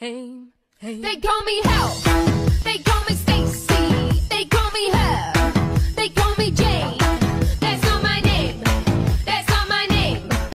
aim, aim. They call me hell.